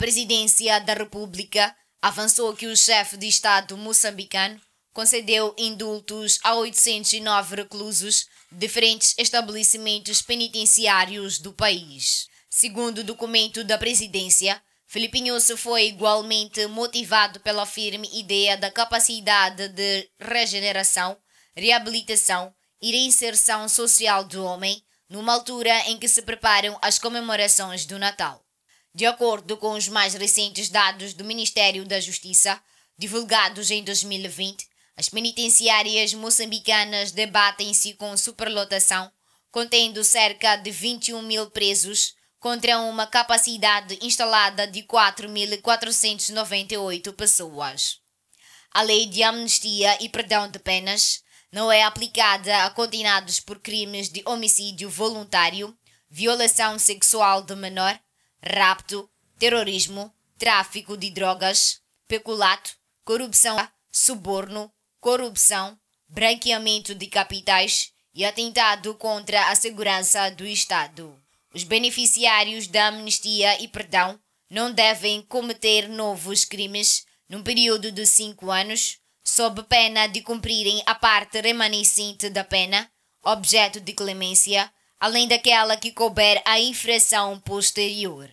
presidência da República avançou que o chefe de Estado moçambicano concedeu indultos a 809 reclusos de diferentes estabelecimentos penitenciários do país. Segundo o documento da presidência, Filipinhoso foi igualmente motivado pela firme ideia da capacidade de regeneração, reabilitação e reinserção social do homem numa altura em que se preparam as comemorações do Natal. De acordo com os mais recentes dados do Ministério da Justiça, divulgados em 2020, as penitenciárias moçambicanas debatem-se com superlotação, contendo cerca de 21 mil presos, contra uma capacidade instalada de 4.498 pessoas. A lei de amnistia e perdão de penas não é aplicada a condenados por crimes de homicídio voluntário, violação sexual de menor, rapto, terrorismo, tráfico de drogas, peculato, corrupção, suborno, corrupção, branqueamento de capitais e atentado contra a segurança do Estado. Os beneficiários da amnistia e perdão não devem cometer novos crimes num período de cinco anos, sob pena de cumprirem a parte remanescente da pena, objeto de clemência, além daquela que couber a infração posterior.